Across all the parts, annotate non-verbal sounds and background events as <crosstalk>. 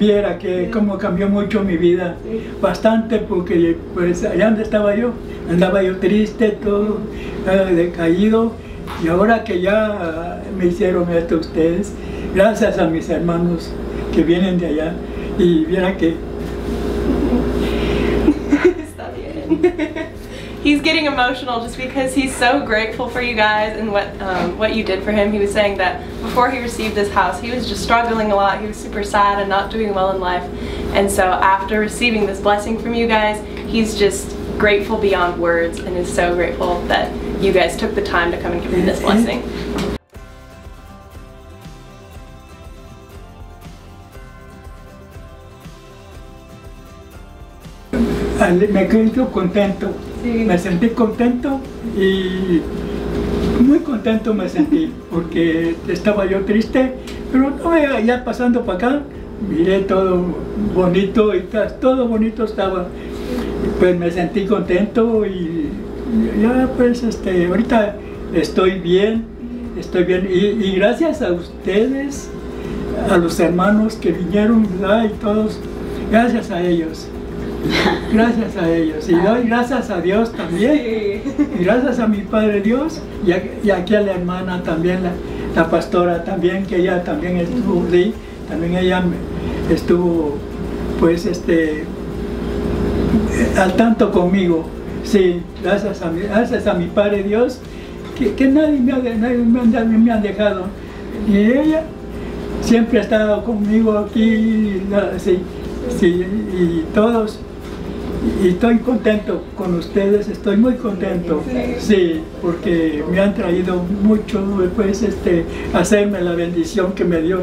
viera que cómo cambió mucho mi vida, bastante porque pues allá donde estaba yo, andaba yo triste, todo eh, decaído. Y ahora que ya me hicieron esto ustedes, gracias a mis hermanos que vienen de allá. Y viera que <laughs> Está bien. He's getting emotional just because he's so grateful for you guys and what um, what you did for him. He was saying that before he received this house, he was just struggling a lot. He was super sad and not doing well in life. And so after receiving this blessing from you guys, he's just grateful beyond words and is so grateful that you guys took the time to come and give him this blessing. me quedé contento, Me sentí contento y muy contento me sentí porque estaba yo triste, pero no, ya- pasando para acá, miré todo bonito y todo bonito estaba, pues me sentí contento y ya pues este, ahorita estoy bien, estoy bien y, y gracias a ustedes, a los hermanos que vinieron ¿verdad? y todos, gracias a ellos. <laughs> Gracias a ellos. Y doy gracias a Dios también. Y gracias a mi Padre Dios y, a- y aquí a la hermana también, la, la pastora también, que ella también estuvo ahí, también ella estuvo pues este al tanto conmigo, sí, gracias a mi, gracias a mi Padre Dios, que, que nadie, me ha, nadie me, han dejado, y ella siempre ha estado conmigo aquí, sí, sí, y todos, y estoy contento con ustedes, estoy muy contento, sí, porque me han traído mucho, pues, este, hacerme la bendición que me dio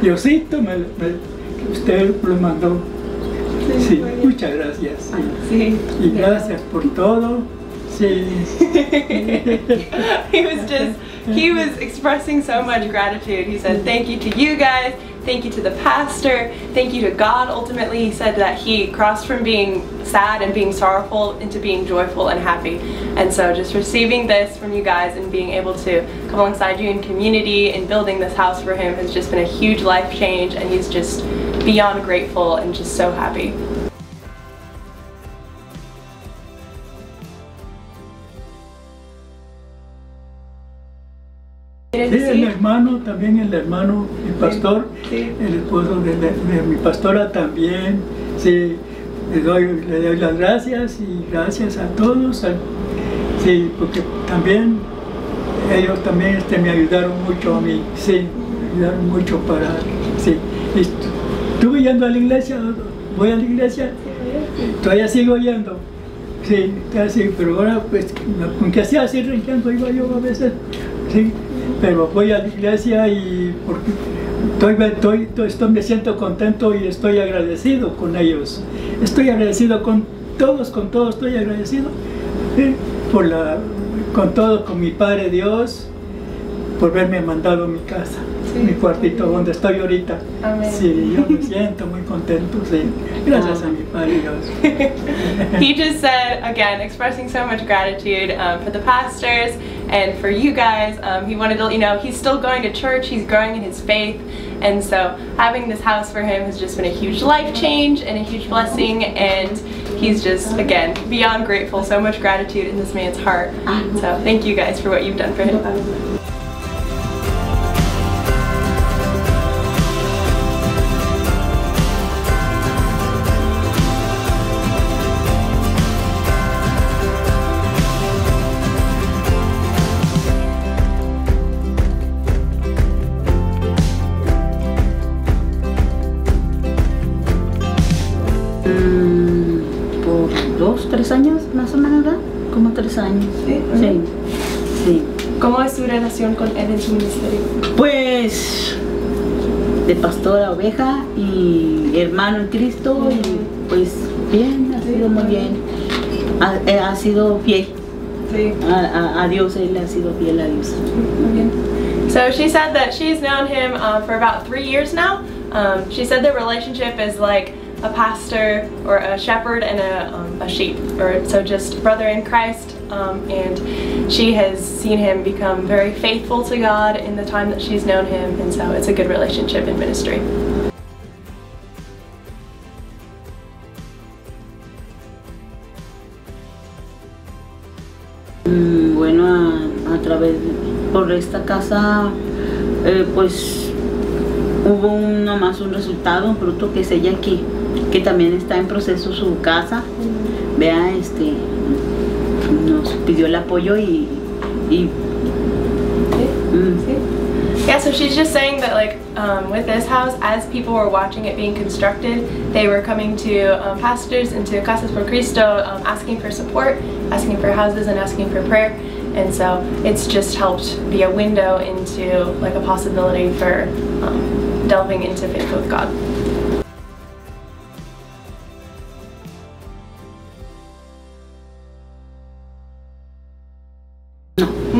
Diosito, me, me- usted lo mandó, sí, muchas gracias, sí. Y gracias por todo, <laughs> he was just he was expressing so much gratitude. He said thank you to you guys. Thank you to the pastor. Thank you to god. Ultimately he said that he crossed from being sad and being sorrowful into being joyful and happy. And so just receiving this from you guys and being able to come alongside you in community and building this house for him has just been a huge life change and he's just beyond grateful and just so happy Sí, el hermano, también el hermano, el pastor, sí. el esposo de, mi pastora también, sí, le doy, le doy las gracias y gracias a todos, a- sí, porque también ellos también este, me ayudaron mucho a mí, sí, me ayudaron mucho para, sí, estuve yendo a la iglesia, voy a la iglesia, todavía sigo yendo, sí, casi, pero ahora pues, aunque hacía así renqueando, iba yo a veces, sí, pero voy a la iglesia y porque estoy, estoy, estoy- estoy- me siento contento y estoy agradecido con ellos. Estoy agradecido con todos, con todos estoy agradecido. sí, por la, con todo, con mi Padre Dios, por verme mandado a mi casa, Sí. mi cuartito donde estoy ahorita. Amén. Sí, yo me siento muy contento, sí. Gracias a mi Padre Dios. <laughs> he just said again expressing so much gratitude um, for the pastors and for you guys um, he wanted to let you know he's still going to church he's growing in his faith. And so having this house for him has just been a huge life change and a huge blessing. And he's just again beyond grateful. So much gratitude in this man's heart. So thank you guys for what you've done for him Como tres años. Sí. Sí. sí. ¿Cómo es su relación con él en su ministerio? Pues de pastora oveja y hermano en Cristo y pues bien, ha sido muy bien. Ha, eh, ha sido fiel Sí. a, a- a Dios, él ha sido fiel a Dios. So she said that she's known him uh, for about three years now. Um, she said the relationship is like a pastor or a shepherd and a, um, a sheep, or so just brother in Christ. Um, and she has seen him become very faithful to God in the time that she's known him, and so it's a good relationship in ministry. Bueno, a, a través, por esta casa, eh, pues hubo un, nomás un resultado, un producto que sellé aquí que también está en proceso su casa. Vea, este, nos pidió el apoyo y, y Yeah, so she's just saying that like um, with this house, as people were watching it being constructed, they were coming to um, pastors and to Casas por Cristo um, asking for support, asking for houses and asking for prayer. And so it's just helped be a window into like a possibility for um, delving into faith with God.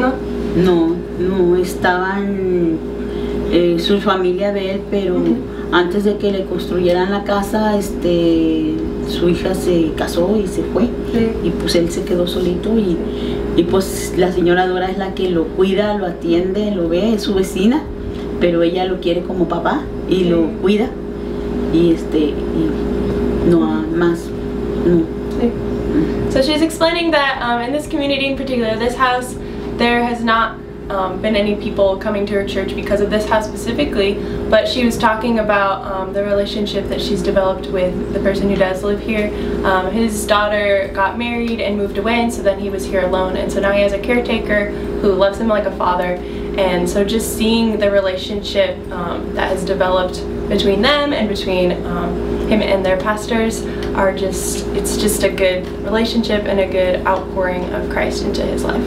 No. No, no, estaban eh, su familia de él, pero antes de que le construyeran la casa, este, su hija se casó y se fue. Sí. Y pues él se quedó solito y, y pues la señora Dora es la que lo cuida, lo atiende, lo ve, es su vecina, pero ella lo quiere como papá y lo cuida. Y este, y no más, no. So she's explaining that um, in this community in particular, this house, there has not um, been any people coming to her church because of this house specifically, but she was talking about um, the relationship that she's developed with the person who does live here. Um, his daughter got married and moved away, and so then he was here alone, and so now he has a caretaker who loves him like a father. And so just seeing the relationship um, that has developed between them and between um, him and their pastors are just, it's just a good relationship and a good outpouring of Christ into his life.